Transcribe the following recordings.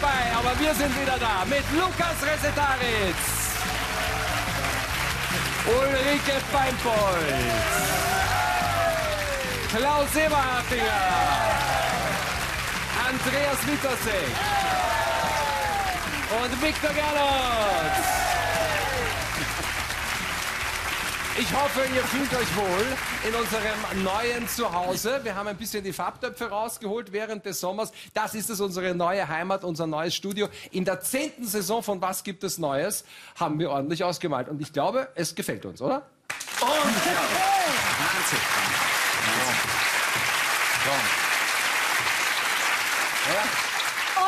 vorbei, aber wir sind wieder da mit Lukas Resetaritz, Ulrike Feinpolz, Klaus Eberhardinger, Andreas Wittersek und Viktor Gernot. Ich hoffe, ihr fühlt euch wohl in unserem neuen Zuhause. Wir haben ein bisschen die Farbtöpfe rausgeholt während des Sommers. Das ist es, unsere neue Heimat, unser neues Studio. In der zehnten Saison von Was gibt es Neues haben wir ordentlich ausgemalt. Und ich glaube, es gefällt uns, oder? Und Wahnsinn.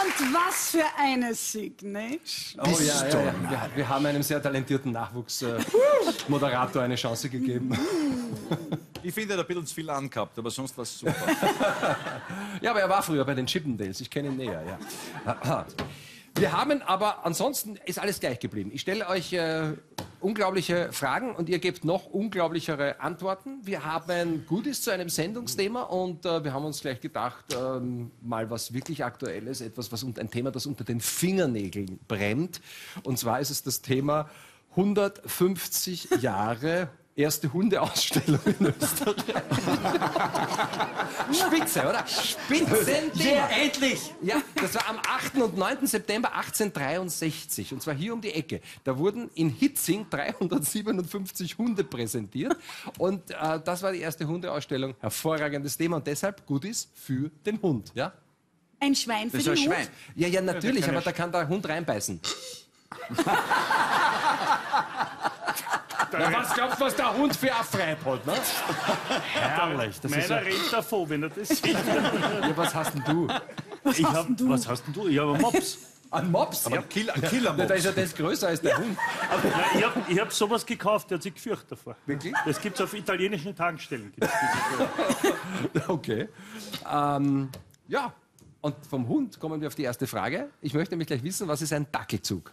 Und was für eine Signage. Oh ja, ja, ja. Wir, wir haben einem sehr talentierten Nachwuchsmoderator eine Chance gegeben. Ich finde, er hat ein bisschen zu viel angehabt, aber sonst war es super. Ja, aber er war früher bei den Chippendales. Ich kenne ihn näher, ja. Wir haben aber ansonsten ist alles gleich geblieben. Ich stelle euch äh, unglaubliche Fragen und ihr gebt noch unglaublichere Antworten. Wir haben Goodies zu einem Sendungsthema und äh, wir haben uns gleich gedacht, ähm, mal was wirklich Aktuelles, etwas, was ein Thema, das unter den Fingernägeln brennt. Und zwar ist es das Thema 150 Jahre erste Hundeausstellung in Österreich. Spitze, oder? Spitzenthema. endlich! Ja, das war am 8. und 9. September 1863. Und zwar hier um die Ecke. Da wurden in Hitzing 357 Hunde präsentiert. Und äh, das war die erste Hundeausstellung. Hervorragendes Thema. Und deshalb Goodies für den Hund. Ja, Ein Schwein für Das ist ein den Schwein. Hund. ja, ja natürlich. Aber da kann der Hund reinbeißen. Na, was glaubst du, was der Hund für ein Freib hat, ne? Herrlich. Das ist ja, Meiner rennt davon, wenn er das sieht. ja, was hast denn du? ich hab, Was hast denn du? Ich habe einen Mops. Ein Mops? Aber ein Kill- ein Na, Killer-Mops. da ist ja das größer als der Hund. Nein, ich habe ich hab sowas gekauft, der hat sich gefürchtet davor. Wirklich? Das gibt es auf italienischen Tankstellen. Okay. Ähm, ja, und vom Hund kommen wir auf die erste Frage. Ich möchte nämlich gleich wissen, was ist ein Dackelzug?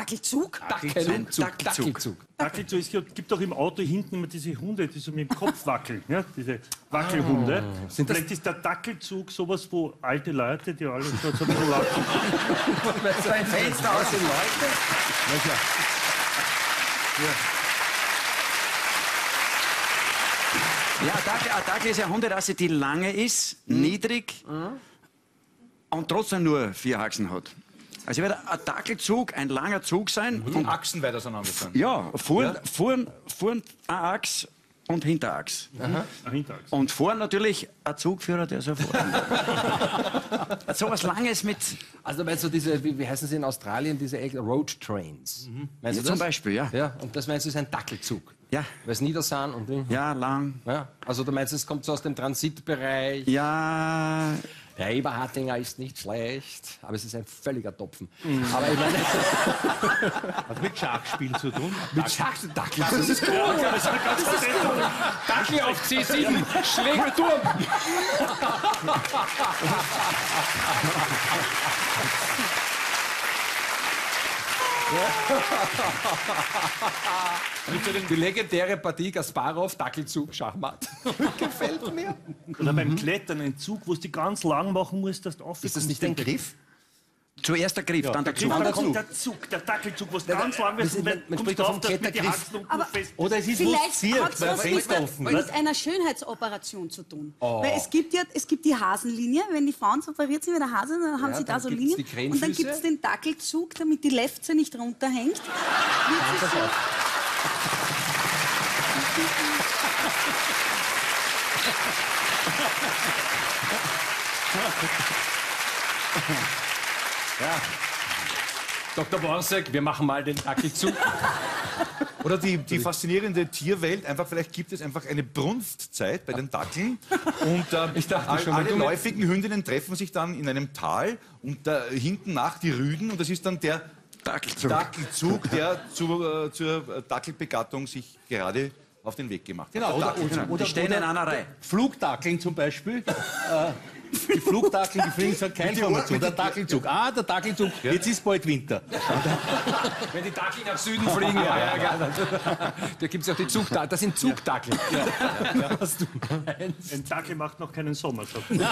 Dackelzug? Dackelzug. Dackelzug. Dackelzug. Dackel, so, es gibt doch im Auto hinten immer diese Hunde, die so mit dem Kopf wackeln. Ja? Diese Wackelhunde. Sind das- Vielleicht ist der Dackelzug sowas, wo alte Leute, die alle so, so ein bisschen wackeln. So ein Fenster aus den Leuten. Ja, Dackel, ein Dackel ist eine Hunderasse, die lange ist, niedrig und trotzdem nur vier Haxen hat. Also wird ein Dackelzug ein langer Zug sein. Und Achsen weit auseinander sind. Ja, vorn, vorn, vorn ein Achs und Hinterachs. Hinterachs. Und vorn natürlich ein Zugführer, der so vorn. so was Langes mit, Also meinst du diese, wie, wie heißen sie in Australien, diese Road Trains? Meinst ja, du zum? Beispiel, ja. Ja, und das meinst du ist ein Dackelzug? Ja, Weil es Niedersahn und Ding. ja, lang. Ja, also du meinst, es kommt so aus dem Transitbereich. Ja, Der Eberhardinger ist nicht schlecht, aber es ist ein völliger Topfen. Aber ich meine, Hat mit Schachspiel zu tun. mit Schachdackel, das ist cool. Dackel auf C7, schlägt Turm. Die legendäre Partie Kasparov, Dackelzug, Schachmatt. Gefällt mir. Oder beim Klettern ein Zug, wo du die ganz lang machen musst, dass du aufkommst. Ist das nicht ein Griff? Zuerst der Griff, dann der Zug. Dann der kommt Zug. der Zug, der Dackelzug, Ja, ganz wirst sind- und man- dann man spricht auf, dass mit die unten fest. Oder es ist Vielleicht hat es weil was mit, ist offen. mit einer Schönheitsoperation zu tun. Oh. Weil es gibt ja es gibt die Hasenlinie, wenn die Frauen so operiert sind mit der Hase, dann haben Ja, sie da so Linien. Und dann gibt es den Dackelzug, damit die Lefze nicht runterhängt. So, Dr. Borsek, wir machen mal den Dackelzug. Oder die, die faszinierende Tierwelt, einfach vielleicht gibt es einfach eine Brunftzeit bei den Dackeln und äh, Ich dachte all, schon, alle läufigen Hündinnen treffen sich dann in einem Tal und da hinten nach die Rüden und das ist dann der Dackelzug. Dackelzug, der zur, äh, zur Dackelbegattung sich gerade auf den Weg gemacht hat. Genau, Der oder, oder, oder, Die stehen in oder einer Reihe. Flugdackeln zum Beispiel. Äh, Die Flugdackel, die fliegen sagt keine Formation. Der Dackelzug. Ah, der Dackelzug. Jetzt ist bald Winter. Wenn die Dackel nach Süden fliegen, ja, ja, ja. Da gibt es auch die Zugdackel. Das sind Zugdackel. Ein Dackel macht noch keinen Sommer. sagt man.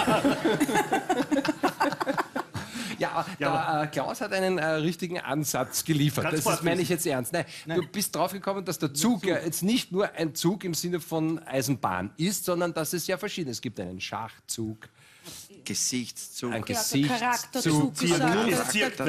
Ja, der, äh, Klaus hat einen äh, richtigen Ansatz geliefert. Ganz das ist, meine ich jetzt ernst. Nein, Du bist draufgekommen, dass der Zug ja jetzt nicht nur ein Zug im Sinne von Eisenbahn ist, sondern dass es ja verschiedene. Es gibt einen Schachzug, Gesichtszug. ein Ja, der Gesichtszug. Der- der-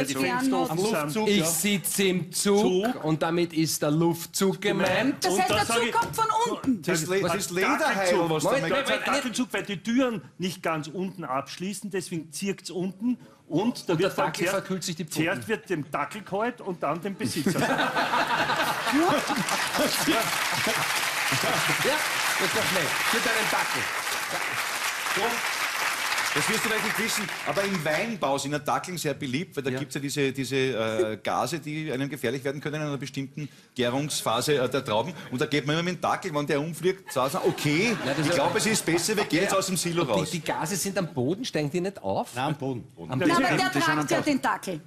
der. Ich sitze im Zug, und damit ist der Luftzug gemeint. Das heißt, der Zug kommt von unten. Das, ist Lederheil, was Dackelzug, weil die Türen nicht ganz unten abschließen, deswegen zirkt es unten und, da Und der wird dann Dackel verkühlt sich die Pfoten. Zuerst wird dem Dackel kalt und dann dem Besitzer. Ja, das ist doch nett. Für deinen Dackel. Das wirst du vielleicht nicht wissen, aber im Weinbau sind ja Dackeln sehr beliebt, weil da gibt es ja diese, diese äh, Gase, die einem gefährlich werden können in einer bestimmten Gärungsphase äh, der Trauben. Und da geht man immer mit dem Dackel, wenn der umfliegt, sagt man, okay, das ich glaube, es ist besser, wir gehen jetzt aus dem Silo Die, raus. die Gase sind am Boden, steigen die nicht auf? Nein, am Boden. Am Na, Boden. aber der tragt ja den Dackel.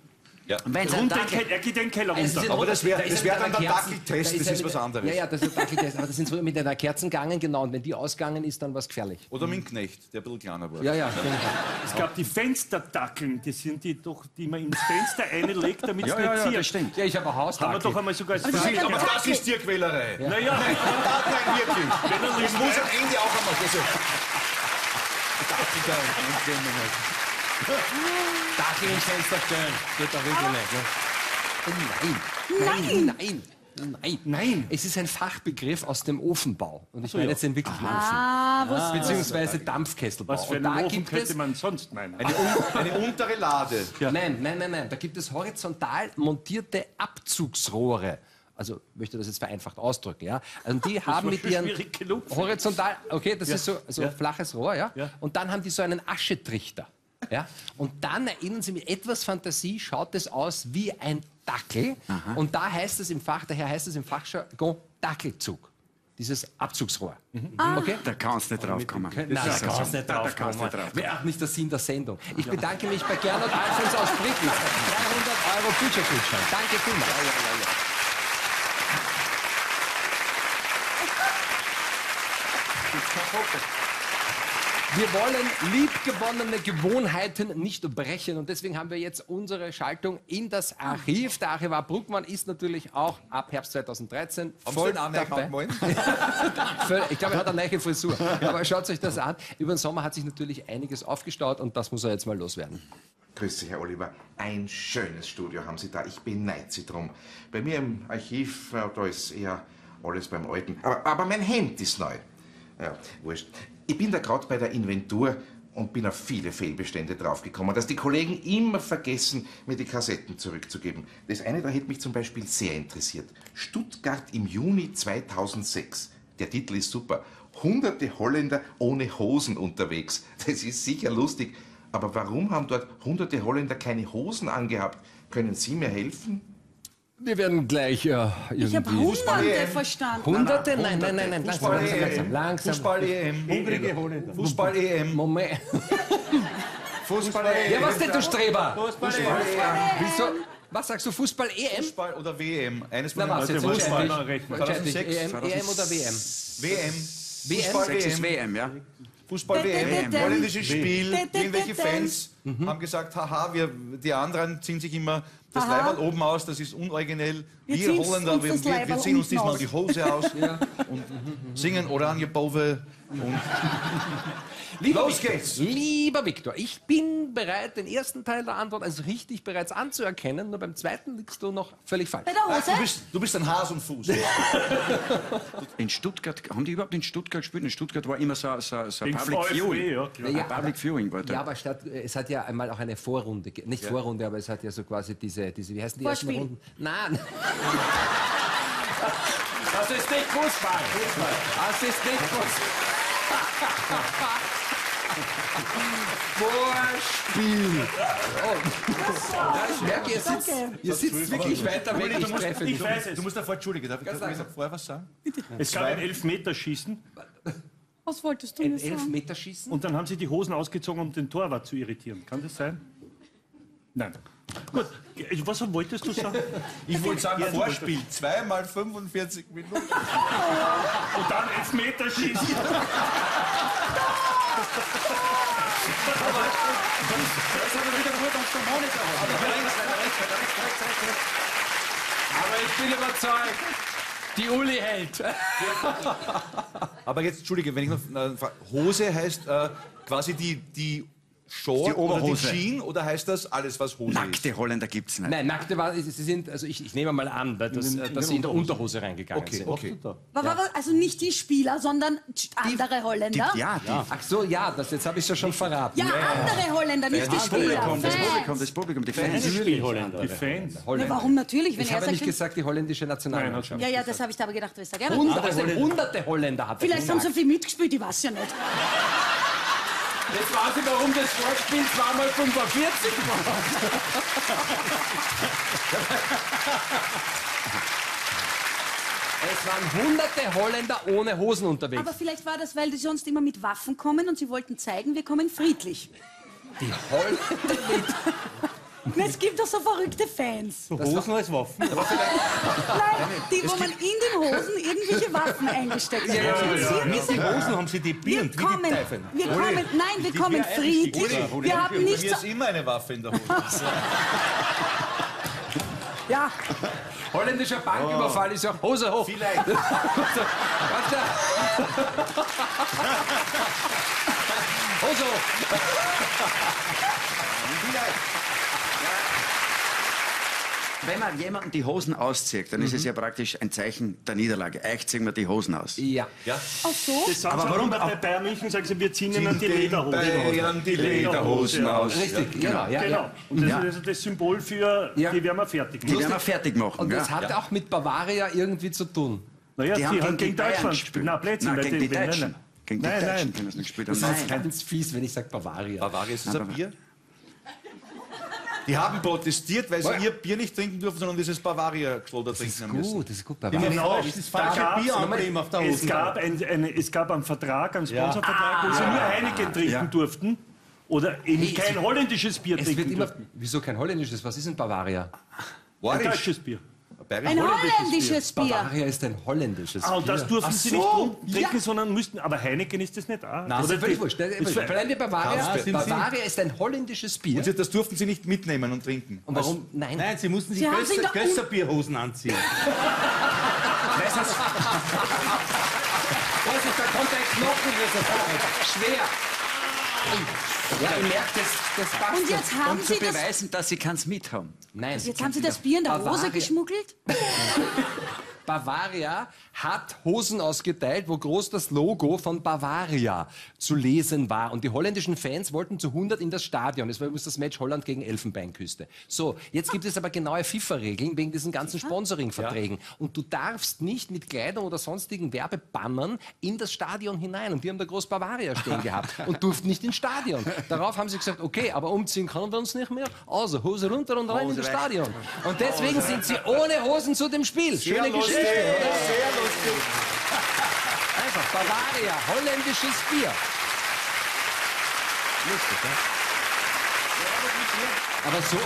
Wenn es ein Runter, Dackel... er geht den Keller Also runter. sind Aber das wär- da ist das wär dann der Dackeltest, da das ist mit- was anderes. Ja, ja, das ist der Dackeltest. Aber das sind früher mit einer Kerzen gegangen, genau. Und wenn die ausgegangen ist, dann war es gefährlich. Oder mit dem Knecht, der ein bisschen kleiner war. Ja, ja, stimmt. Es gab die Fensterdackeln, die sind die doch, die man ins Fenster einlegt, damit es Ja, nicht ja, ja, das stimmt. Ja, ich habe ein Haben wir doch einmal sogar als Aber Das ist, aber das Dackel- ist Tierquälerei. Naja, Nein, wirklich. wenn er Das muss am Ende auch einmal. Das Dackel ins Fenster stellen. Geht doch wirklich nicht. Ne? Nein. Nein. Nein. Nein. Nein. Es ist ein Fachbegriff aus dem Ofenbau. Und ich meine jetzt den wirklichen Ah, was Ofen. Beziehungsweise Dampfkesselbau. Was für einen da Ofen gibt könnte es man sonst meinen? Eine, un eine untere Lade. Nein, nein, nein, nein. Da gibt es horizontal montierte Abzugsrohre. Also ich möchte das jetzt vereinfacht ausdrücken, ja. Also die haben war mit ihren horizontal, okay, das ist so, so Ja. ein flaches Rohr, ja? Ja. Und dann haben die so einen Aschetrichter, ja. Und dann erinnern Sie mit etwas Fantasie schaut es aus wie ein Dackel. Und da heißt es im Fach, daher heißt es im Fachjargon Dackelzug. Dieses Abzugsrohr. Okay? Da kannst nicht draufkommen. Nein, Das da kannst also- du nicht da drauf. Wäre auch nicht der Sinn der Sendung. Ich bedanke mich bei Gernot Alfons aus Bricken. 300 Euro Future-Gutschein. Danke vielmals. Wir wollen liebgewonnene Gewohnheiten nicht brechen und deswegen haben wir jetzt unsere Schaltung in das Archiv. Der Archivar Bruckmann ist natürlich auch ab Herbst 2013 Haben voll dabei. Ich glaube, er hat eine neue Frisur. Aber schaut euch das an. Über den Sommer hat sich natürlich einiges aufgestaut und das muss er jetzt mal loswerden. Grüß Sie, Herr Oliver. Ein schönes Studio haben Sie da. Ich beneide Sie drum. Bei mir im Archiv, äh, da ist eher alles beim Alten. Aber, aber mein Hemd ist neu. Ja, wurscht. Ich bin da gerade bei der Inventur und bin auf viele Fehlbestände draufgekommen, dass die Kollegen immer vergessen, mir die Kassetten zurückzugeben. Das eine da hätte mich zum Beispiel sehr interessiert. Stuttgart im Juni 2006. Der Titel ist super. Hunderte Holländer ohne Hosen unterwegs. Das ist sicher lustig. Aber warum haben dort hunderte Holländer keine Hosen angehabt? Können Sie mir helfen? Wir werden gleich äh, Ich habe irgendwie... Hunderte verstanden. Hunderte? Nein, nein, nein, nein. Langsam, langsam, langsam. langsam. Fußball-EM. Hungrige Holländer. Fußball-EM. Moment. Fußball-EM. Ja, was denn, du Streber? Fußball-EM. Wieso? Was sagst du, Fußball-EM? Fußball oder WM. Eines von Na, was jetzt? dich. 2006, EM, EM oder WM? WM. WM? Sechs ist Fußball-WM. WM, ja? Fußball-WM. WM. Holländisches Spiel. Irgendwelche Fans haben gesagt, haha, wir, die anderen ziehen sich immer das Aha. Leiberl oben aus, das ist unoriginell. Wir Wir, Holländer, wir, wir, wir ziehen uns diesmal die Hose aus und singen Oranje Bove. Und Lieber Los Victor, geht's. Lieber Viktor, ich bin bereit, den ersten Teil der Antwort als richtig bereits anzuerkennen, nur beim zweiten liegst du noch völlig falsch. Bei der Ach, du, Hose? bist, du bist ein Hasenfuß. In Stuttgart, haben die überhaupt in Stuttgart gespielt? In Stuttgart war immer so, so, so Public VfB, Viewing. ja. Ja, Ein Public Viewing war da. Ja, aber statt, es hat ja einmal auch eine Vorrunde, nicht Vorrunde, aber es hat ja so quasi diese, diese wie heißen die ersten Vorspiel. Runden? Nein. Das ist nicht Fußball. Das ist nicht Fußball. Vorspiel. Oh. Ja, ich merke, ihr sitzt, ihr sitzt wirklich weiter weg. Ich treffe Ich nicht. weiß es. Du musst davor, Entschuldige, darf ich, darf ich vorher was sagen? Es gab ein Elfmeterschießen. Was wolltest du Ein mir sagen? Elfmeterschießen? Und dann haben sie die Hosen ausgezogen, um den Torwart zu irritieren. Kann das sein? Nein. Gut, was wolltest du sagen? Ich wollte sagen, Vorspiel, zweimal 45 Minuten. Und dann Elfmeter schießen. Aber ich bin überzeugt, die Uli hält. Aber jetzt, Entschuldige, wenn ich noch äh, frage, Hose heißt äh, quasi die, die Short Die oder die Oberhose. Jean oder heißt das alles, was Hose ist? Nackte Holländer gibt's nicht. Nein, nackte war, sie sind, also ich, ich nehme mal an, weil das, äh, dass sie in der Unterhose reingegangen Okay, sind. okay. Wa- Also nicht die Spieler, sondern andere Holländer. Die, ja, die, Ach so, ja, das, jetzt habe ich es ja schon verraten. Ja, andere Holländer, nicht die Spieler. Publikum, das Fans. Publikum, das Publikum, die Fans. Spielholländer. Die Fans. Ja, warum natürlich, wenn Ich habe ja nicht sagt... gesagt, die holländische Nationalmannschaft. Ja, ja, das habe ich da aber gedacht, das ist ja gerne. Hunderte, also hunderte Holländer hat Vielleicht haben sie viel mitgespielt, ich weiß ja nicht. Jetzt weiß ich, warum das Sportspiel zweimal 45 war. Es waren hunderte Holländer ohne Hosen unterwegs. Aber vielleicht war das, weil die sonst immer mit Waffen kommen und sie wollten zeigen, wir kommen friedlich. die Holländer mit Na, Es gibt doch so verrückte Fans. So Hosen als Waffen. Nein, die, wo man in den Hosen irgendwelche Waffen eingesteckt hat. Sie Mit den Hosen haben sie die Wir Birnen, wie kommen, wir kommen, nein, wir kommen friedlich. Wir haben nicht so, ist immer eine Waffe in der Hose. ja, holländischer Banküberfall ist ja Hose hoch. Vielleicht. Hose hoch. Wenn man jemanden die Hosen auszieht, dann ist es ja praktisch ein Zeichen der Niederlage. Euch ziehen wir die Hosen aus. Ja. Ja? ach so. Das Aber warum- bei Bayern München, sagen sie, wir ziehen ihnen die Lederhosen Bayern die Lederhosen aus. Richtig, genau. Ja, Genau. ja. Und das Ja. ist also das Symbol für, Ja. die werden wir fertig Die machen. werden wir fertig machen. Und das ja. hat auch mit Bavaria irgendwie zu tun. Naja, Die haben gegen die Deutschland gespielt. Nein, Blödsinn, Nein, gegen die nein, Deutschen. nein. Gegen die Nein, Deutschen nein. können sie nicht gespielt Das ist Nein. ganz fies, wenn ich sage Bavaria. Bavaria, ist das ein Aber- Bier? Die haben protestiert, weil sie ihr Bier nicht trinken durften, sondern dieses Bavaria-Geschloder trinken haben müssen. Gut, das ist gut. Bavaria. Genau, das da falsche Bieremblem auf der Es Hose. gab, ein, eine, es gab einen Vertrag, einen Sponsorvertrag, wo sie nur Heineken trinken Ja. durften. Oder eben kein es- holländisches Bier Es wird trinken immer. durften. Wieso kein holländisches? Was ist denn Bavaria? Ein deutsches Bier. Bayerisch. Ein holländisches Bier. Bavaria ist ein holländisches Ah, und das Bier. durften Ach sie so. nicht rum trinken, Ja. sondern müssten. Aber Heineken ist das nicht. Ah, Das ist völlig wurscht. Das- Bleiben wir Bavaria. Ja, Bavaria ist ein holländisches Bier. Und sie- das durften sie nicht mitnehmen und trinken. Und warum? Nein. Nein, sie mussten sich Gösserbierhosen anziehen. Vorsicht, da kommt ein Knochen. Das ist schwer. Ja, ich merke, das, das passt Und jetzt haben Um zu sie das, beweisen, dass sie keins mit haben. Nein. jetzt haben sie das Bier in der Hose geschmuggelt? Bavaria hat Hosen ausgeteilt, wo groß das Logo von Bavaria zu lesen war. Und die holländischen Fans wollten zu 100 in das Stadion. Das war übrigens das Match Holland gegen Elfenbeinküste. So, jetzt gibt es aber genaue FIFA-Regeln wegen diesen ganzen Sponsoring-Verträgen. Und du darfst nicht mit Kleidung oder sonstigen Werbebannern in das Stadion hinein. Und die haben da groß Bavaria stehen gehabt und durften nicht ins Stadion. Darauf haben sie gesagt, okay, aber umziehen können wir uns nicht mehr. Also Hose runter und rein in das. Stadion. Und deswegen sind sie ohne Hosen zu dem Spiel. Schöne Geschichte. Oder? Sehr lustig. Einfach Bavaria, holländisches Bier. Lustig, ja? Aber so,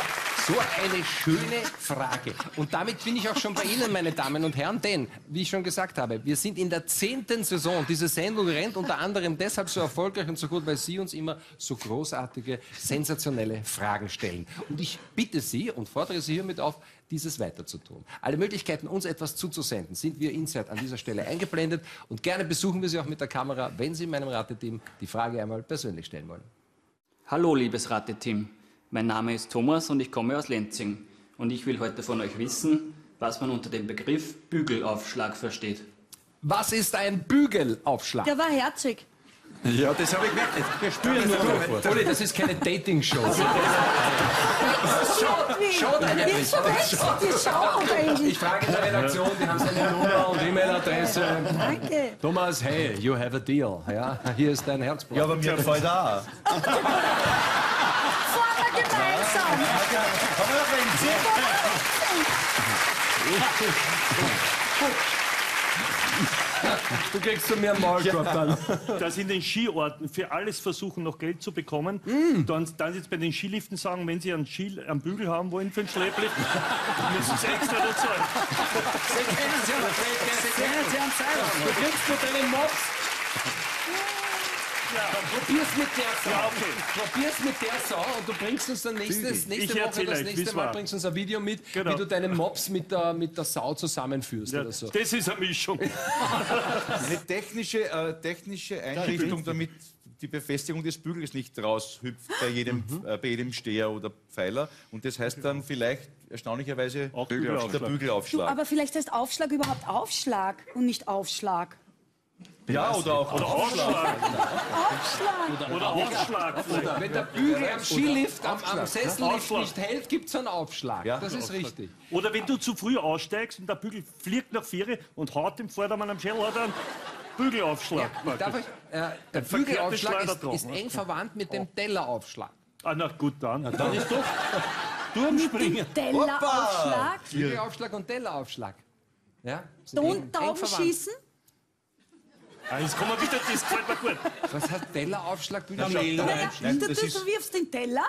so eine schöne Frage. Und damit bin ich auch schon bei Ihnen, meine Damen und Herren, denn, wie ich schon gesagt habe, wir sind in der zehnten Saison. Diese Sendung rennt unter anderem deshalb so erfolgreich und so gut, weil Sie uns immer so großartige, sensationelle Fragen stellen. Und ich bitte Sie und fordere Sie hiermit auf, dieses weiterzutun. Alle Möglichkeiten, uns etwas zuzusenden, sind wir Insert an dieser Stelle eingeblendet. Und gerne besuchen wir Sie auch mit der Kamera, wenn Sie meinem Rateteam die Frage einmal persönlich stellen wollen. Hallo, liebes Rateteam. Mein Name ist Thomas und ich komme aus Lenzing. Und ich will heute von euch wissen, was man unter dem Begriff Bügelaufschlag versteht. Was ist ein Bügelaufschlag? Der war herzig. Ja, das habe ich gemerkt. Wir spüren nur sofort. Uli, das ist keine Dating-Show. Schaut eine-. Ich frage in der Redaktion, die haben seine Nummer und E-Mail-Adresse. Danke. Thomas, hey, you have a deal. Ja, hier ist dein Herzblatt. Ja, aber mir gefällt auch. Wir gemeinsam. Du kriegst von mir einen Maulkorb dann. dass in den Skiorten für alles versuchen, noch Geld zu bekommen. Mm. Dann, dann jetzt bei den Skiliften sagen, wenn sie einen, Ski, einen Bügel haben wollen für einen Schlepplift, müssen sie extra dazu. Sie kennen sie aber. Sie kennen sie am Seil. Du kriegst mit deinem Mops. Probier's mit der Sau. Ja, okay. Probier's mit der Sau und du bringst uns dann nächstes, nächste Ich Woche, das nächste Mal war. bringst uns ein Video mit, Genau. wie du deinen Mops mit der, mit der Sau zusammenführst Ja, oder so. Das ist eine Mischung. Eine technische, äh, technische Einrichtung, damit die Befestigung des Bügels nicht raushüpft bei jedem, äh, bei jedem Steher oder Pfeiler. Und das heißt dann vielleicht erstaunlicherweise Auch der Bügelaufschlag. Du, Bügelaufschlag. aber vielleicht heißt Aufschlag überhaupt Aufschlag und nicht Aufschlag. Ja, oder auch Oder Aufschlag. Aufschlag. Oder Aufschlag. vielleicht. Wenn der Bügel am Skilift, am, am Sessellift nicht hält, gibt es einen Aufschlag. Ja. Das ist richtig. Oder wenn du zu früh aussteigst und der Bügel fliegt nach Viere und haut dem Vordermann am Schädel, hat er einen Bügelaufschlag. Ich darf euch, äh, der Bügelaufschlag ist, Schleudertraum, ist ne? eng verwandt mit dem Telleraufschlag. ah, na gut, dann. Dann ist doch Turmspringen. Telleraufschlag. Bügelaufschlag und Telleraufschlag. Ja? Tauben verwandt. schießen. Ah, jetzt kommen wir wieder, das gefällt mir gut. Was hat Telleraufschlag, Bügelaufschlag? Naja, Nein, du, das du, ist- du wirfst den Teller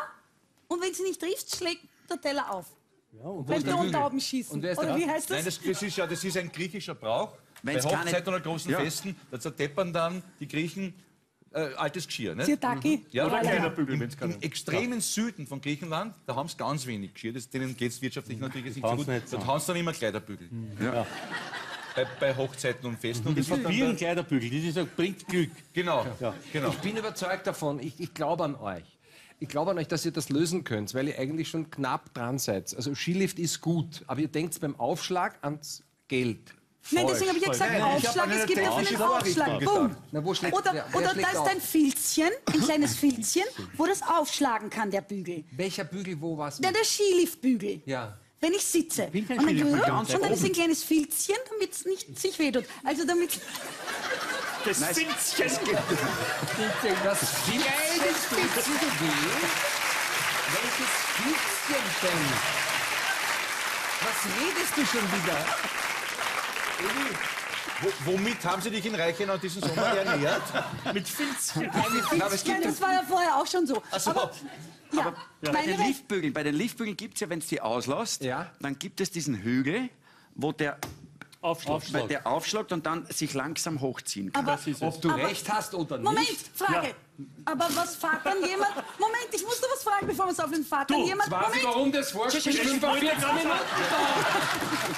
und wenn sie nicht triffst, schlägt der Teller auf. Ja, und Beim? Tontauben schießen. Und wer ist der- Oder wie heißt Nein, das? das, das, ist ja, das ist ein griechischer Brauch. Wenn's bei keine- Hochzeiten oder großen Ja. Festen, da zerdeppern dann die Griechen äh, altes Geschirr. Ne? Sirtaki. Ja, Oder ja, kleiner ja. Bügel, Im, wenn's keinen- Im extremen Süden von Griechenland, da haben sie ganz wenig Geschirr. Das, denen geht es wirtschaftlich natürlich nicht so gut. nicht so. Da haben sie dann immer Kleiderbügel. Ja. Bei, bei Hochzeiten und Festen. Und das Das wird ist dann wie ein der, Kleiderbügel. Das ist, bringt Glück. genau, genau. Ich bin überzeugt davon, ich, ich glaube an euch. Ich glaube an euch, dass ihr das lösen könnt, weil ihr eigentlich schon knapp dran seid. Also Skilift ist gut, aber ihr denkt beim Aufschlag ans Geld. Nein, deswegen habe ich ja gesagt, Nein, Aufschlag, es gibt ja für den technische Aufschlag. Gedacht. Na, wo schlägt Oder, wer- wer oder schlägt da ist auf? ein Filzchen, ein kleines Filzchen, wo das aufschlagen kann, der Bügel. Welcher Bügel, wo was? Der, der Skiliftbügel. Ja. Wenn ich sitze. Und dann, und dann ist ein kleines Filzchen, damit es nicht sich wehtut. Also damit. Das Filzchen. Das Filzchen, das Filzchen weh? Welches Filzchen denn? Was redest du schon wieder? Wo, womit haben Sie dich in Reichenau diesen Sommer ernährt? Mit Filzchen. Aber das war ja vorher auch schon so. so. Aber, ja, Bei den Welt- Liftbügeln, bei den Liftbügeln gibt es ja, wenn es die auslässt, Ja. dann gibt es diesen Hügel, wo der, Aufschlag. weil der aufschlagt und dann sich langsam hochziehen kann. aber, Das ist es. Ob du Aber- recht hast oder Moment, nicht. Frage. Aber was fährt dann jemand? Moment, ich muss noch was fragen, bevor wir es aufnehmen. Fährt dann jemand? Weiß ich, Moment, warum das vorspielt? Ich Fünf vor wollte 40 gerade Minuten.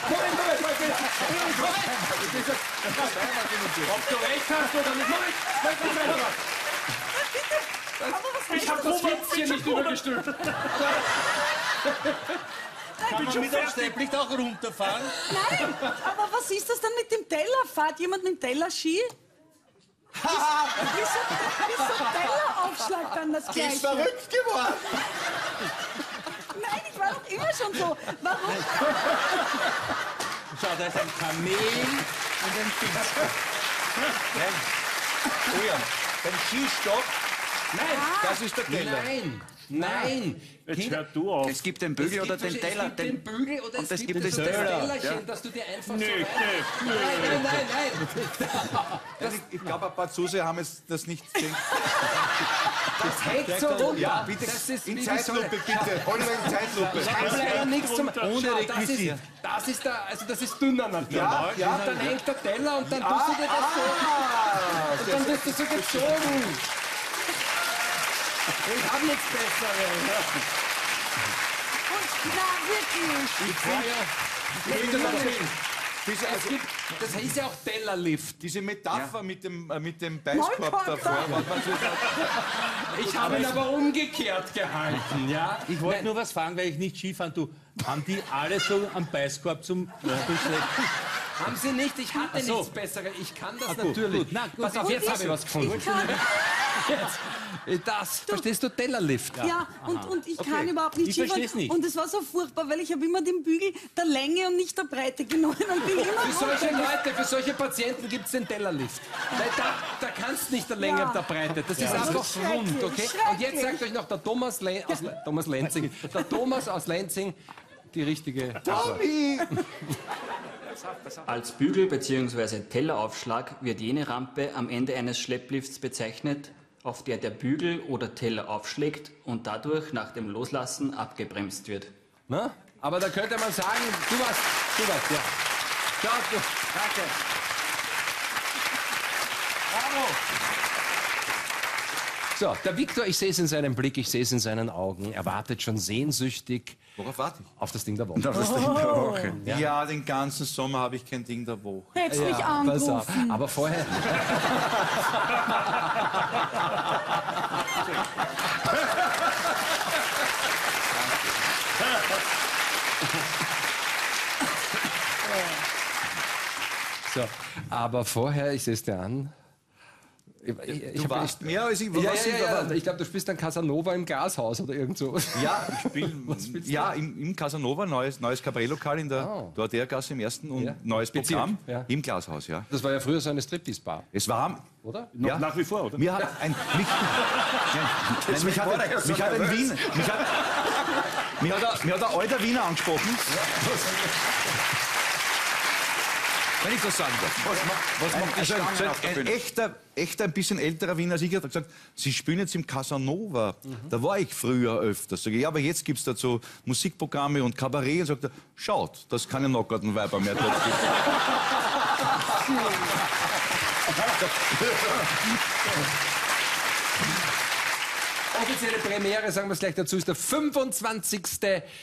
Moment, Moment, Moment. Ob du recht hast oder nicht. Moment, Moment, Moment, Moment. Ich hab Das Filzchen nicht übergestülpt. Kann man mit der Stepplicht auch runterfahren? nein, aber was ist das dann mit dem Teller? Fährt jemand mit dem Teller Ski? wieso, wieso Telleraufschlag dann das gleiche? verrückt geworden! Nein, ich war doch immer schon so. Warum? Schau, da ist ein Kamel und ein. Nein. Oh ja, beim Skistock, Nein, das ist der Teller. nein, nein. Jetzt Kinder, hör du auf. Es gibt den Bügel es oder den es Teller. gibt den Bügel oder und es es gibt, gibt das, den das Teller, Tellerchen, ja. dass du dir einfach Nö, so... nö, nö. Nein, nein, nein, nein. Also ich ich glaube, ein paar Zuseher haben jetzt das nicht denkt. Das hängt so rum. Ja, bitte, Das ist in Zeitlupe, bitte. Oliver, in Zeitlupe. Ich habe leider nichts zum... runter. Ohne das Requisit. das ist der, also das ist dünner natürlich. Ja, ja. Und dann hängt der Teller und dann tust du dir das so... Ah, Und dann wirst du so gezogen. Ich habe nichts Besseres. Und, na, wirklich. diese, Es also, gibt, das hieß ja auch Tellerlift. diese Metapher mit dem, äh, mit dem Beißkorb davor. Ich habe ihn aber umgekehrt gehalten, ja? Ich wollte nur was fragen, weil ich nicht Skifahren tue. Haben die alle so einen Beißkorb zum, äh, Schleppen? Haben Sie nicht? Ich hatte so. nichts Besseres. Ich kann das Ah, gut, natürlich. gut. Na, gut. Pass auf, jetzt habe ich was gefunden. Ich kann, Jetzt, das, verstehst du, Tellerlift. ja, und, und ich kann überhaupt nicht Ich Skifahren. nicht. Und es war so furchtbar, weil ich habe immer den Bügel der Länge und nicht der Breite genommen und bin immer Für solche. Leute, für solche Patienten gibt es den Tellerlift. Weil da, da kannst du nicht der Länge Ja. und der Breite. Das ist Das einfach ist rund, okay? Und jetzt sagt euch noch der Thomas, Le aus Thomas Lenzing, der Thomas aus Lenzing, die richtige. Tommy! Als Bügel bzw. Telleraufschlag wird jene Rampe am Ende eines Schlepplifts bezeichnet, auf der der Bügel oder Teller aufschlägt und dadurch nach dem Loslassen abgebremst wird. Na? Aber da könnte man sagen, du warst, du warst, ja. Du, danke. Bravo. So, der Viktor, ich sehe es in seinem Blick, ich sehe es in seinen Augen. Er wartet schon sehnsüchtig Worauf warte ich? auf das Ding der Woche. Das ist der Woche. Ja. den ganzen Sommer habe ich kein Ding der Woche. Hättest mich pass auf. angerufen. Aber vorher. So, aber vorher, ich sehe es dir an. Ich, ich, ich Du warst mehr als ich. Ja, was ja, ich- ja, ja. Ich glaube, du spielst dann Casanova im Glashaus oder irgend so. Ja, ich du? ja, im, im Casanova, neues, neues Kabarettlokal in der Oh. Dorothea-Gasse im ersten und Ja. neues Bezirk, Programm ja. im Glashaus, ja. Das war ja früher so eine Striptease-Bar, Es war, oder? Ja. nach wie vor, oder? mir hat ein, mich, nein, mich, hat, mich hat ein Wien, mich hat, mir hat, mir hat ein alter Wiener angesprochen. Wenn ich das sagen darf. Was, was Ein macht also, so auf der ein, ein echter, echter, ein bisschen älterer Wiener als ich hat gesagt, Sie spielen jetzt im Casanova. Da war ich früher öfters. Sag ich, ja, aber jetzt gibt es dazu Musikprogramme und Kabarett. Und sagt er, schaut, dass keine Knockout-Weiber mehr dort gibt. Offizielle Premiere, sagen wir es gleich dazu, ist der 25.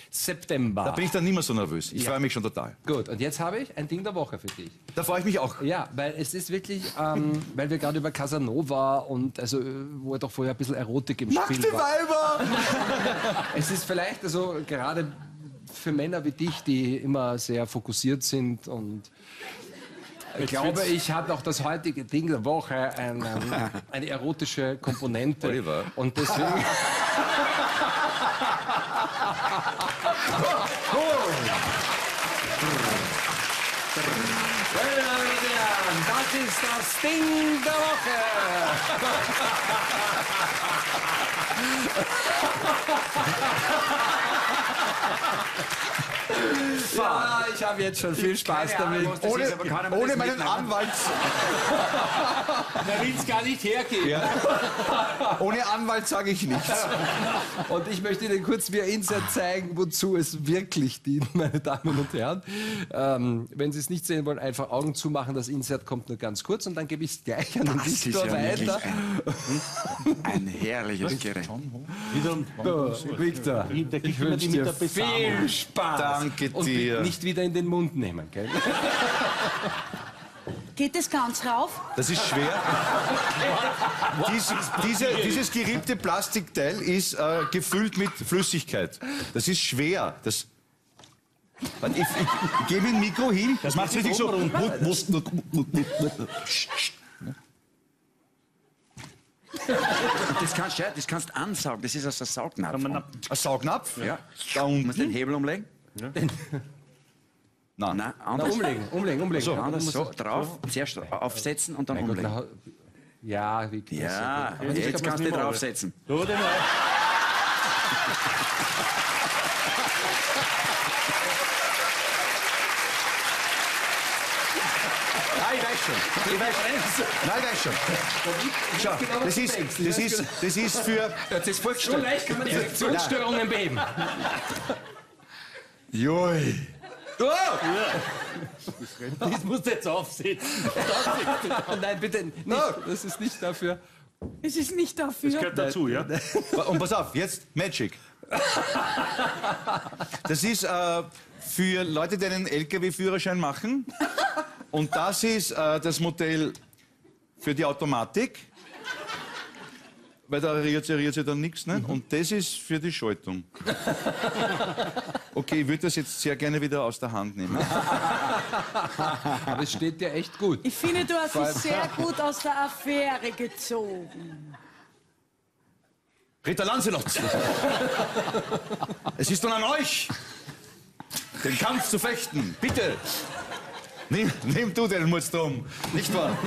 September. Da bin ich dann nicht mehr so nervös. Ich freue mich schon total. Gut, und jetzt habe ich ein Ding der Woche für dich. Da freue ich mich auch. Ja, weil es ist wirklich, ähm, weil wir gerade über Casanova und also, wo er doch vorher ein bisschen Erotik im Spiel war. Weiber! Es ist vielleicht also gerade für Männer wie dich, die immer sehr fokussiert sind und ich glaube, ich habe auch das heutige Ding der Woche ein, ähm, eine erotische Komponente. Oliver. Und deswegen. Das ist das Ding der Woche. Ja, ich habe jetzt schon viel Spaß damit. Ohne, ohne meinen Anwalt, Er will es gar nicht hergeben. ohne Anwalt sage ich nichts. Und ich möchte Ihnen kurz via Insert zeigen, wozu es wirklich dient, meine Damen und Herren. Ähm, wenn Sie es nicht sehen wollen, einfach Augen zumachen. Das Insert kommt nur ganz kurz und dann gebe ich es gleich an den Das ist Viktor ja weiter. ein, ein herrliches Gerät. Der ich kriegt immer wünsche die mit dir viel Spaß. Danke und dir. nicht wieder in den Mund nehmen, gell? Geht es ganz rauf? Das ist schwer. Dies, diese, dieses geriebte Plastikteil ist äh, gefüllt mit Flüssigkeit. Das ist schwer. Das, Warte, ich, ich, ich gebe ein Mikro hin. Das macht richtig so. Das kannst du das kannst ansaugen. Das ist aus der Saugnapf. Ein Saugnapf. Ja. Da Du musst den unten. Hebel umlegen. Nein. Nein, Na, anders. umlegen, umlegen, umlegen. So. Anders so, drauf, zuerst aufsetzen und dann Mein Gott, umlegen. na, ja, Viktor. Ja, sehr gut. jetzt kannst du draufsetzen. So, den. Nein, ich weiß schon. Ich weiß, nein, ich weiß schon. Schau, genau, das du ist, das weiß ist, genau. das ist für. Das ist So vorgestellt. leicht kann man Infektionsstörungen beheben. Joi. Das musst du jetzt aufsetzen. Nein, bitte nicht. Das ist nicht dafür. Es ist nicht dafür. Gehört dazu, ja? Und pass auf, jetzt Magic. Das ist äh, für Leute, die einen LKW-Führerschein machen. Und das ist äh, das Modell für die Automatik. Weil da rührt sich, dann nichts. Ne? Und das ist für die Schaltung. Okay, ich würde das jetzt sehr gerne wieder aus der Hand nehmen. Aber es steht dir echt gut. Ich finde, du hast es sehr gut aus der Affäre gezogen. Ritter Lancelot! Es ist nun an euch, den Kampf zu fechten. Bitte! Nimm, nimm du den Mutztum. Nicht wahr?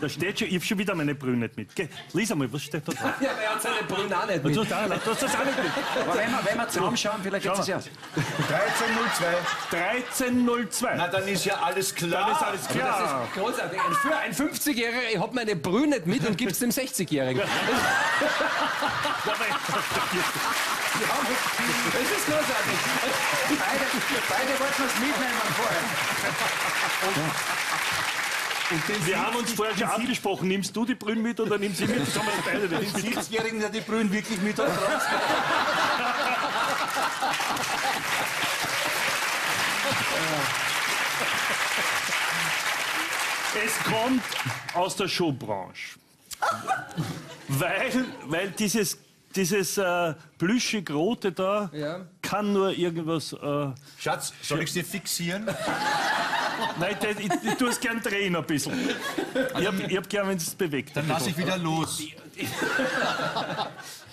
Da steht schon, ich habe schon wieder meine Brühe nicht mit. Geh, lies einmal, was steht da drauf? Ja, er hat seine Brühen auch nicht Und mit. du, da, du hast das auch nicht mit. Aber wenn wir, wenn wir zusammenschauen, vielleicht geht es ja. 1302. 1302. Na, dann ist ja alles klar. Dann ist alles klar. Das ist großartig. Ein, für ein 50-Jähriger, ich hab meine Brühe nicht mit und gibt's dem 60-Jährigen. Das ist großartig. Beide, beide wollten es mitnehmen vorher. Wir haben uns vorher schon abgesprochen, nimmst du die Brühen mit oder nimmst sie mit? Das haben wir beide nicht mit. 70-Jährigen, der die Brühen wirklich mit hat. Es kommt aus der Showbranche. weil, weil dieses, dieses äh, plüschig Rote da Ja. kann nur irgendwas. Äh, Schatz, soll ich sie fixieren? nein, das, ich, ich tue es gern drehen ein bisschen. Ich hab, ich hab gern, wenn es bewegt. Dann lass ich wieder los.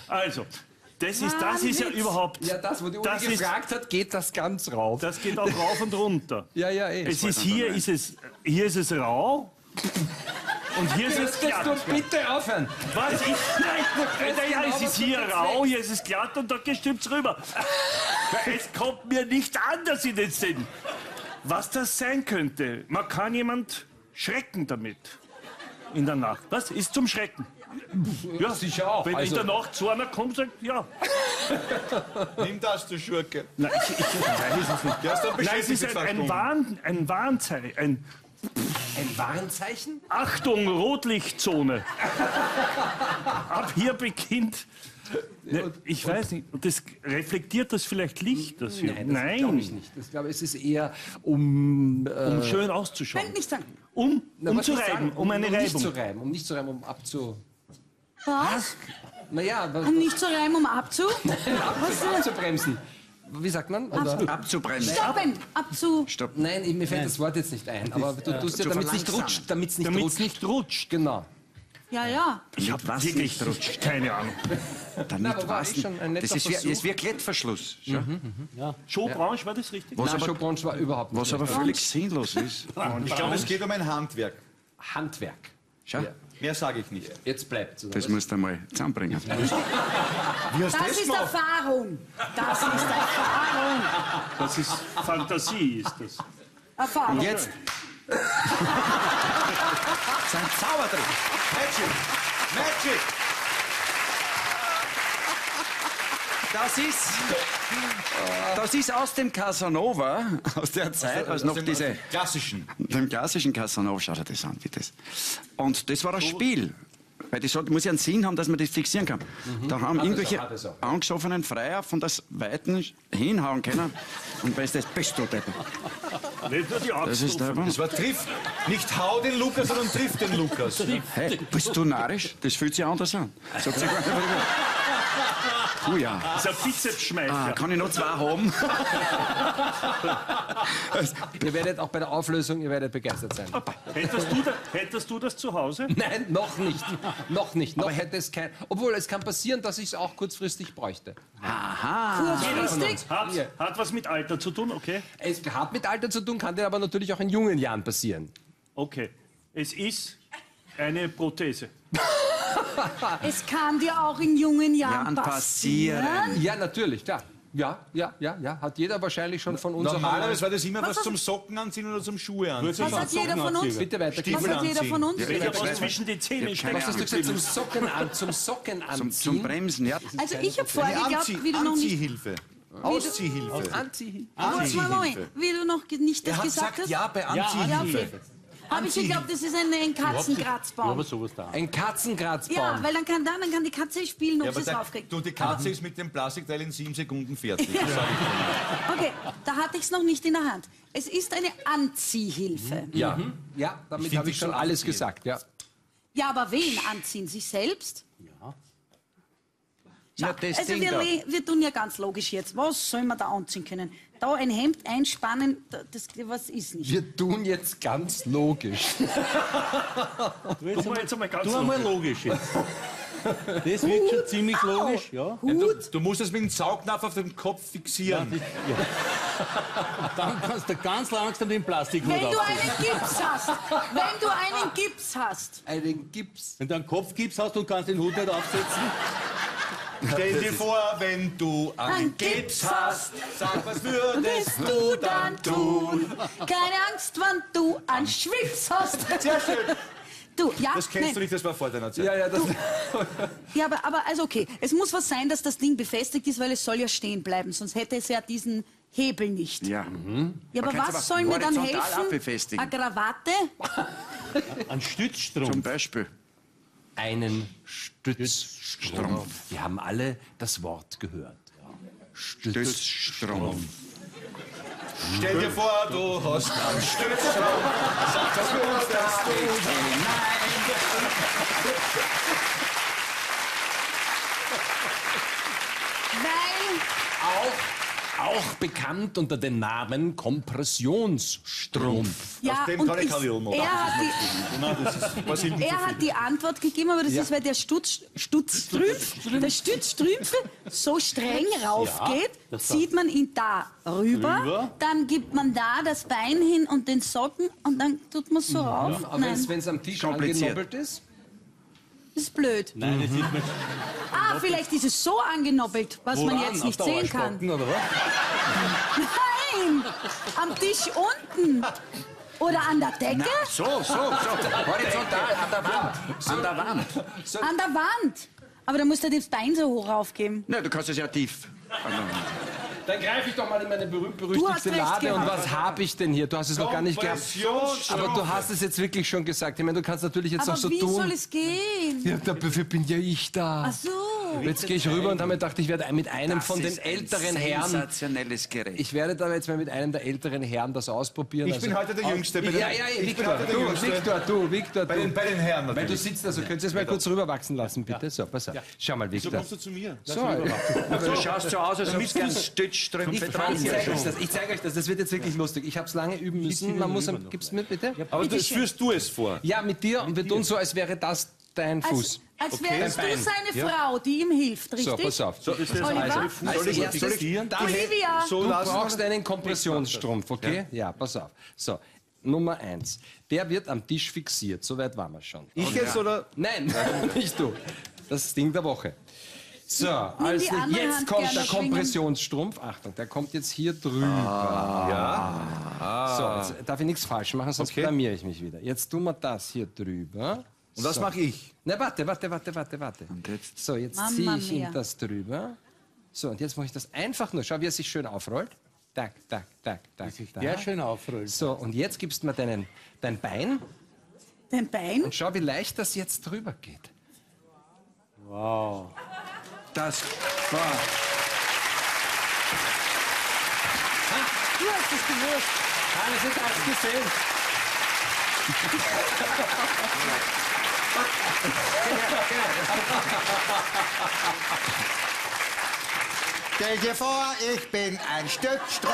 Also, das ist, das ist ja überhaupt. Ja, das, wo die Uli Das ist- gefragt hat, geht das ganz rauf. Das geht auch rauf und runter. ja, ja, eh. Es ist hier, ist es, hier ist es rau und hier ist es Könntest du glatt. bitte aufhören? Was? Ich, nein, naja, es ist hier rau, hier ist es glatt und da stimmt's rüber. Es kommt mir nicht anders in den Sinn. Was das sein könnte, man kann jemand schrecken damit in der Nacht. Was? Ist zum Schrecken. Ja, sicher auch. Wenn Also- in der Nacht so einer kommt, sagt, ja. Nimm das, du Schurke. Nein, ich, ich weiß es nicht. Ja, ist Nein, es ist ein, ein, Warn, ein Warnzeichen. Ein Warnzeichen? Achtung, Rotlichtzone. Ab hier beginnt. Ne, ich weiß nicht. Und das reflektiert das vielleicht Licht? Das hier? Nein, das glaube ich nicht. Ich glaube, es ist eher um, äh, Um schön auszuschauen. Nein, nicht sagen. Um, na, um zu reiben, sagen? um eine Nicht zu Reibung. reiben, um nicht zu reiben, um abzu... Was? Naja, was, Um nicht zu reimen, um abzu... abzu, abzubremsen. Wie sagt man? Oder? Abzubremsen. Stoppen! Abzu... Stopp. Nein, mir fällt das Wort jetzt nicht ein. Aber du tust ja, damit es nicht rutscht. Damit es nicht rutscht. nicht rutscht. Genau. Ja, ja. Ich habe wirklich rutscht. Keine Ahnung. Damit war was das ist wie, ist wie ein Klettverschluss. Schau. Showbranche, war das richtig? Was Nein, aber- Showbranche war überhaupt nicht Was aber völlig sinnlos ist. Ich glaube, es geht um ein Handwerk. Handwerk. Schau, Mehr sage ich nicht. Jetzt bleibt das musst du mal zusammenbringen. Wie hast Das ist Erfahrung. Das ist Erfahrung. Das ist Fantasie, ist das. Erfahrung. Und jetzt sein Zaubertrick. Magic! Magic! Das ist, das ist aus dem Casanova, aus der Zeit, als noch diese, Klassischen. dem klassischen Casanova, schau dir das an, wie das. Und das war ein Spiel. Weil das muss ja einen Sinn haben, dass man das fixieren kann. Da haben irgendwelche hat es auch. angesoffenen Freier von das Weiten hinhauen können. Und weißt du, das bist du, Deppen. Nicht nur die Das Axt ist der Das war trifft. Nicht hau den Lukas, sondern trifft den Lukas. Hey, bist du narrisch? Das fühlt sich anders an. Sagt sie gar nicht. Oh ja. Das ist ein Bizepsschmeißer. Ah, kann ich noch zwei haben? Ihr werdet auch bei der Auflösung, ihr werdet begeistert sein. Hättest, du da, hättest du das zu Hause? Nein, noch nicht. Noch nicht. Noch hätte es kein. Obwohl, es kann passieren, dass ich es auch kurzfristig bräuchte. Kurzfristig. Hat, hat was mit Alter zu tun, okay? Es hat mit Alter zu tun, kann dir aber natürlich auch in jungen Jahren passieren. Okay. Es ist eine Prothese. Es kann dir auch in jungen Jahren Jahren passieren. passieren. Ja, natürlich, klar. Ja, ja, ja, ja. Hat jeder wahrscheinlich schon von uns Normalerweise war das immer was, Was zum Socken anziehen oder zum Schuhe anziehen. Was hat jeder von uns? Bitte weiter. Was hat jeder von uns? Wenn ja was zwischen die Zähne Ich keine Was steckt. hast du gesagt? Zum Socken an, zum Socken Zum, anziehen. zum Bremsen, ja. Also ich habe vorher geglaubt, wie du noch nicht... Anziehhilfe. Ausziehhilfe. Moment, Moment, Anziehhilfe. wie du noch nicht das Er hat gesagt gesagt hast? ja bei Ja, Anziehhilfe. Okay. Habe ich geglaubt, das ist ein, ein Katzenkratzbaum. Aber sowas da. Ein Katzenkratzbaum. Ja, weil dann kann, da, dann kann die Katze spielen, ob Ja, sie es der, raufkriegt. du, die Katze ist mit dem Plastikteil in sieben Sekunden fertig. Dir. Okay, da hatte ich es noch nicht in der Hand. Es ist eine Anziehhilfe. ja. ja, damit habe ich schon alles gesagt. Ja. Ja, aber wen anziehen? Sich selbst? Ja, das Also Ding wir, wir tun ja ganz logisch jetzt. Was soll man da anziehen können? Da ein Hemd einspannen, da- das, was ist nicht. Wir tun jetzt ganz logisch. Tu mal jetzt einmal ganz Tu einmal logisch. logisch jetzt. Das wird schon ziemlich logisch, ja. Du, du musst es mit dem Saugnapf auf dem Kopf fixieren. Ja. Dann kannst du ganz langsam den Plastikhut Wenn du aufsetzen. einen Gips hast, wenn du einen Gips hast, Einen Gips. Wenn du einen Kopfgips hast und kannst den Hut nicht aufsetzen, Stell dir vor, wenn du einen Gips hast, sag, was würdest du dann tun? Keine Angst, wenn du einen Schwips hast. Sehr schön. Du, ja, Das kennst nein. du nicht, das war vor deiner Zeit. Ja, ja, das. Ja, aber, aber also okay, es muss was sein, dass das Ding befestigt ist, weil es soll ja stehen bleiben, sonst hätte es ja diesen Hebel nicht. Ja. Ja, aber was aber soll mir dann helfen? Eine Krawatte? ein Stützstrumpf. Zum Beispiel. Einen Stützstrumpf. Wir haben alle das Wort gehört. Stützstrumpf. Stell dir vor, du hast einen Stützstrumpf. Sag, was würdest du Weil Auch, auch bekannt unter dem Namen Kompressionsstrumpf. ja, dem und kann ich ich, machen. er hat die, Nein, das ist was Er hat die Antwort gegeben, aber das ist, weil der Stutz, Stutzstrümpf, der Stützstrümpf so streng raufgeht, das zieht man ihn da rüber, Rüber. dann gibt man da das Bein hin und den Socken und dann tut man so rauf. Aber wenn es am Tisch angenobbelt ist? das ist blöd. Nein, es ist mit Ah, vielleicht ist es so angenobbelt, was man Woran? jetzt Auf nicht sehen kann. Oder was? Nein, am Tisch unten. Oder an der Decke, So, so, so. Horizontal, an der Wand. An der Wand. an der Wand. Aber da musst du das Bein so hoch raufgeben. Na, du kannst es ja tief. Wand. Dann greife ich doch mal in meine berühmt-berüchtigte Lade. Und was habe ich denn hier? Du hast es noch gar nicht gehabt. Aber du hast es jetzt wirklich schon gesagt. Ich meine, du kannst natürlich jetzt Aber auch so wie tun. soll es gehen? ja, dafür bin ja ich da. Ach so. Jetzt gehe ich rüber und habe mir gedacht, ich werde mit einem Das von den ist ein älteren Herren. Sensationelles Gerät. Ich werde da jetzt mal mit einem der älteren Herren das ausprobieren. Ich bin heute der Jüngste. bei Ja, ja, ja, ich bin Victor, heute der du, Jüngste. Victor, du, Victor, Bei du. den, bei den Herren Weil du natürlich. sitzt da, so könntest du es mal kurz rüberwachsen lassen, bitte. So, pass auf. Schau mal, So Victor. kommst du zu mir. So, du schaust so aus, als ob du gern Stützstrümpfe ich dran zeige euch das. Ich zeige euch das. Das wird jetzt wirklich lustig. Ich habe es lange üben müssen. Man muss, gib's mir bitte? Aber das führst du es vor. Ja, mit dir und wir tun so, als wäre das dein Fuß. Als, wärst du seine Frau, die ihm hilft, richtig? So, pass auf. So, Oliver? als erstes, Olivia! So du brauchst einen Kompressionsstrumpf, okay? Ja. pass auf. So, Nummer eins. Der wird am Tisch fixiert. So weit waren wir schon. Ich jetzt oder? Nein, nicht du. Das Ding der Woche. So, also jetzt Hand kommt der schwingen. Kompressionsstrumpf. Achtung, der kommt jetzt hier drüber. Ja. So, jetzt darf ich nichts falsch machen, sonst Okay. blamiere ich mich wieder. Jetzt tun wir das hier drüber. Und was So. mache ich? Na, warte, warte, warte, warte, warte. jetzt? So, jetzt ziehe ich ihm das drüber. So, und jetzt mache ich das einfach nur. Schau, wie er sich schön aufrollt. Tak, tak, tak, tak. Der schön aufrollt. So, und jetzt gibst du mir deinen, dein Bein Dein Bein? und schau, wie leicht das jetzt drüber geht. Wow. Das war. Du hast es gewusst. Alles ist alles gesehen. Stell dir vor, ich bin ein Stück Stroh.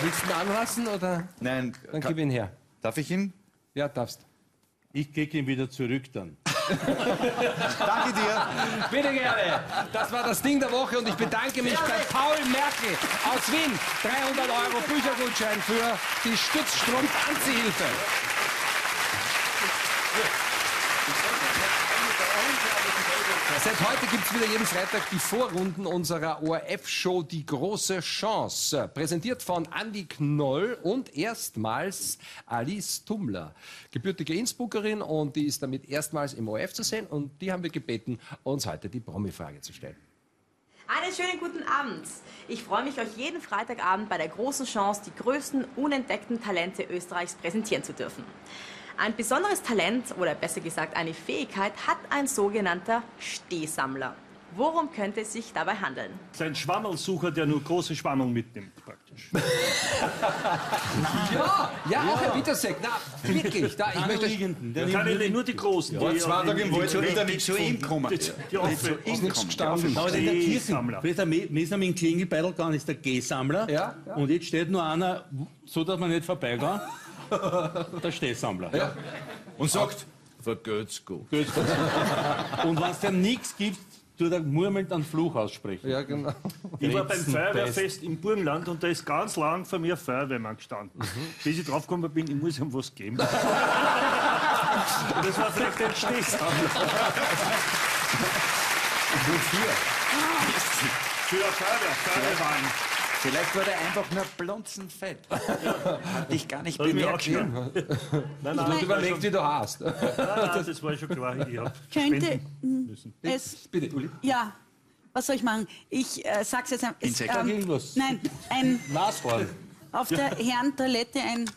Willst du ihn anlassen oder? Nein. Dann Kann, gib ihn her. darf ich ihn? Ja, darfst. Ich krieg ihn wieder zurück dann. Danke dir. Bitte gerne. Das war das Ding der Woche und ich bedanke mich bei Paul Merkel aus Wien. 300 Euro Büchergutschein für die Stützstrumpf-Anziehhilfe. Seit heute gibt es wieder jeden Freitag die Vorrunden unserer ORF-Show Die große Chance. Präsentiert von Andy Knoll und erstmals Alice Tumler. Gebürtige Innsbruckerin und die ist damit erstmals im ORF zu sehen. Und die haben wir gebeten, uns heute die Promi-Frage zu stellen. Einen schönen guten Abend. Ich freue mich, euch jeden Freitagabend bei der großen Chance, die größten unentdeckten Talente Österreichs präsentieren zu dürfen. Ein besonderes Talent oder besser gesagt eine Fähigkeit hat ein sogenannter Stehsammler. Worum könnte es sich dabei handeln? Das ist ein Schwammelsucher, der nur große Schwammeln mitnimmt, praktisch. Ja, ja, auch Herr Witasek. Na, wirklich. Da, ich möchte Liegenden, der kann nicht nur die Großen. War die, zwei Tage im die, Wald, wieder Die nichts zu ihm kommen. die, die, Offe- Ist nichts gestanden. Aber in der Kirche, Stehsammler. wir sind mit dem Klingelbeidel gegangen, ist der G-Sammler. Ja, ja. Und jetzt steht nur einer, so dass man nicht vorbeigeht. der Stehsammler. Ja. Und sagt, vergöt's gut. Gut. Und wenn es dann nichts gibt, tut er murmelnd einen Fluch aussprechen. Ja, genau. Ich war beim Feuerwehrfest im Burgenland und da ist ganz lang vor mir ein Feuerwehrmann gestanden. Bis ich draufgekommen bin, ich muss ihm was geben. und das war vielleicht ein Stehsammler. Wofür? Für Feuerwehr, Feuerwehrwagen. Vielleicht wurde er einfach nur blonzenfett. Hat dich gar nicht ich bemerkt. Nein, nein, Du überlegst, wie du hast. nein, nein, das war schon klar. Ich Könnte es. Bitte, Uli. Ja, was soll ich machen? Ich äh, sag's jetzt einfach. Es, Insekt? Irgendwas. nein, ein, Nashorn. auf der Herrentoilette ein.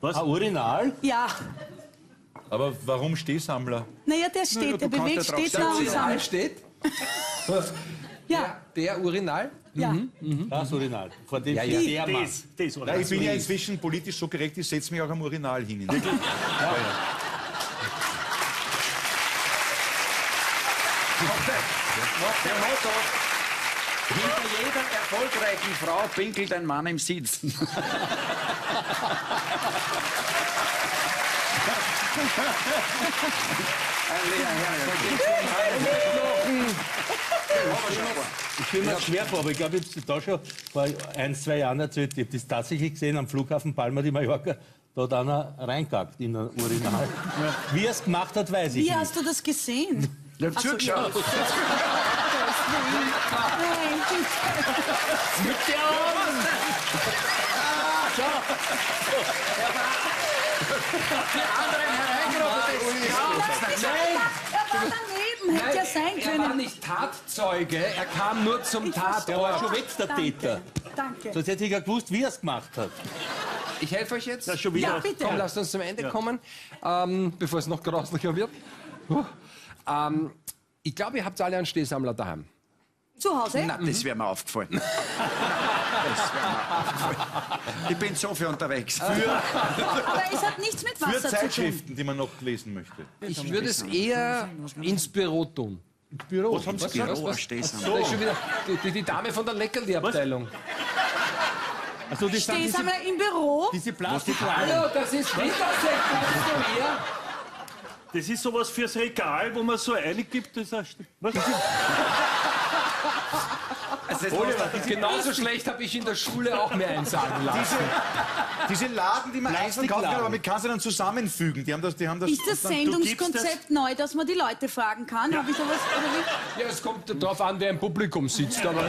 Was? Ein Urinal? Ja, Aber warum Stehsammler? naja, der steht, der du kannst bewegt, steht da und sammelt. steht. Ja, Der Urinal. ja. Das Urinal. Vor dem Ja, ja. der Mann. Das, das war Ja, ich bin ja inzwischen politisch so korrekt, ich setze mich auch am Urinal hin. Wirklich? Der Motto. Hinter jeder erfolgreichen Frau pinkelt ein Mann im Sitzen. Ich stelle mir schwer vor, aber ich glaube, ich habe es da schon vor ein, zwei Jahren erzählt. Ich habe das tatsächlich gesehen am Flughafen Palma de Mallorca. Da hat einer reingackt in ein Urinal. Wie er es gemacht hat, weiß ich Wie nicht. hast du das gesehen? Ich hab Ach so, zugeschaut. Nein, bitte. Er war daneben, hätte ja sein Er war können. nicht Tatzeuge, er kam nur zum Der war Tatort. schon weg, der Täter. Danke. Sonst hätte ich ja gewusst, wie er es gemacht hat. Ich helfe euch jetzt. Ja, schon wieder. Ja, bitte. Komm, lasst uns zum Ende kommen, ähm, bevor es noch grauslicher wird. Ähm, ich glaube, ihr habt alle einen Stehsammler daheim. Zu Hause? Na, das wäre mir aufgefallen. Das. Ich bin so viel unterwegs. Aber es hat nichts mit Für Wasser zu tun. Zeitschriften, die man noch lesen möchte. Ich würde es eher ins Büro tun. Büro. Was haben Sie Büro, gesagt? ein Stehsammler. Da ist schon wieder die, die, die Dame von der Leckerli-Abteilung. Also die sind diese, Stehsammler im Büro? diese Plastikwaren. Hallo, das ist weißt du mehr? Das ist sowas fürs Regal, wo man so reingibt. Das ist ein- was? Genauso schlecht habe ich in der Schule auch mir einsagen lassen. Diese Laden, die man einzeln kaufen kann, aber man kann sie dann zusammenfügen. Die haben das, die haben das, Ist das Sendungskonzept neu, dass man die Leute fragen kann? Hab ich sowas, oder wie? Ja, es kommt darauf an, wer im Publikum sitzt. Aber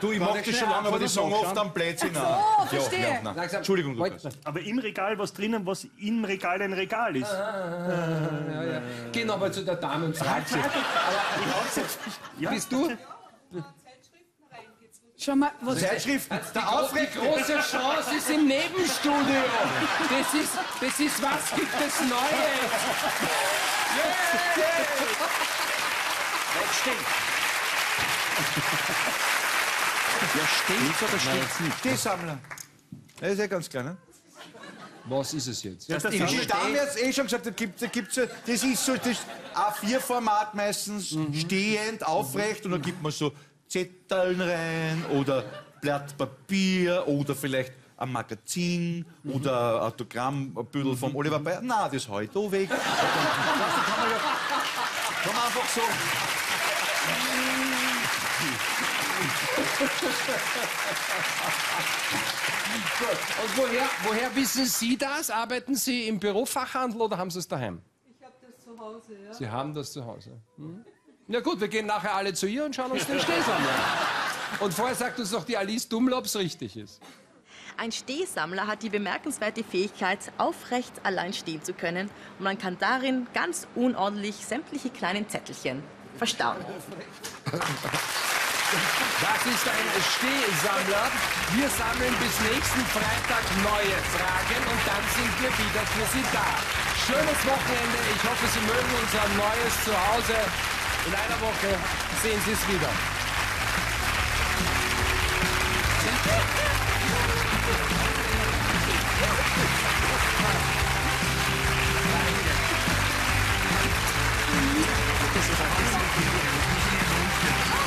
Du, ich mag das schon lange, aber die sagen oft am an. Oh, verstehe. Langsam. Entschuldigung, Lukas. Aber im Regal was drinnen, was im Regal ein Regal ist. Geh nochmal zu der Dame und frag sie. Ja. Bist du? Schau mal, was Zeitschriften, der Die Aufrecht. große Chance ist im Nebenstudio. Das ist, das ist was gibt es Neues. Das stimmt. Ja, stimmt oder stimmt's nicht? Stehsammler. Das ist ja ganz klar, ne? Was ist es jetzt? das Die haben wir- Dame jetzt eh schon gesagt, da gibt, da gibt's, ja- das ist so das A4-Format meistens, stehend, aufrecht und dann gibt man so Zetteln rein oder Blatt Papier oder vielleicht ein Magazin oder ein Autogrammbündel vom Oliver Bayer. Nein, das ich da weg. Das kann man ja kann man einfach so. Und woher, woher wissen Sie das? Arbeiten Sie im Bürofachhandel oder haben Sie es daheim? Ich habe das zu Hause, ja. Sie haben das zu Hause. Hm? Na gut, wir gehen nachher alle zu ihr und schauen uns den Stehsammler an. Und vorher sagt uns noch die Alice Dummel, ob es richtig ist. Ein Stehsammler hat die bemerkenswerte Fähigkeit, aufrecht allein stehen zu können und man kann darin ganz unordentlich sämtliche kleinen Zettelchen verstauen. Das ist ein Stehsammler. Wir sammeln bis nächsten Freitag neue Fragen und dann sind wir wieder für Sie da. Schönes Wochenende. Ich hoffe, Sie mögen unser neues Zuhause. In einer Woche sehen Sie es wieder.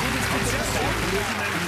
Gutes Konzert.